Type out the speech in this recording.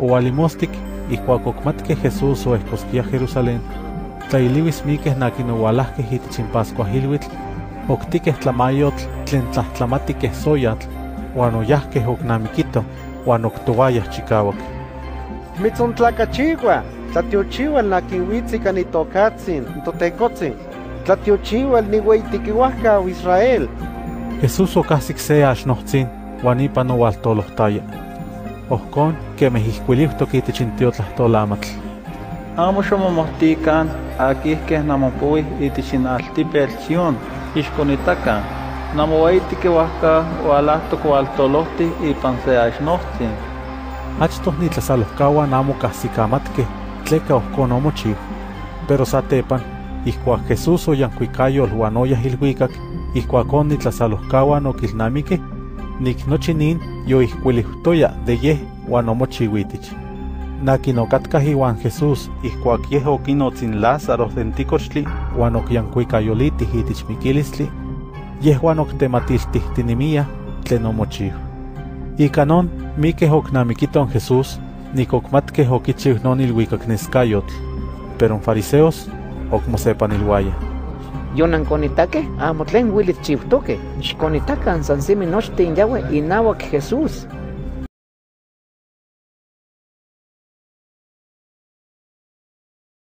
Oalimostik, ihkuak okmatkeh Jesús oehkoskia Jerusalén, tlailiwis owalahkeh itich in Pascuahilwitl, oktikeh tlamayotl tlen tlahtlamattikeh soyatl, uan oyahkeh oknamikito, uan oktowayah chikawak. Mitzontlakachiwa, tlatiochiwal nakinwitzi nitokatzin, totekotzin, tlatiochiwal niueitikiwahka Israel. Jesús okahsik se axnohtsin, uan ipan ihkuiliuhtok itich in tiotlahtoolamatl. Amo xomomohtikan akihkeh namopowih itich in altipetl Sión, ixkonitakan. Namoueitikiwahka ualahtok ualtolohtih ipan se axnohtsin. Achtoh nitlasalohkawan amo kahsikamatkeh tleka ohkon omochiw. Pero satepan, ihkuak Jesús oyankuikayol uan oyah ilhuikak, ihkuakon nitlasalohkawan okilnamikeh, nik nochi nin yoihkuiliuhtoya de yeh uan omochiuitich. Nakin okatkah iwan Jesús ihkuak yeh okinotz in Lázaro den tikochtli uan okyankuikayolitih itich mikilistli, yehuan oktematiltihtinimiyah tlen omochiw. Ika mikeh Jesús, nik okmatkeh okichiw non ilhuikakneskayotl, pero fariseos okmosepanilwayah. Yonankonitakeh amo tlen uilis chiwtokeh, xkonitakan san simi nochtin yaue inauak Jesús.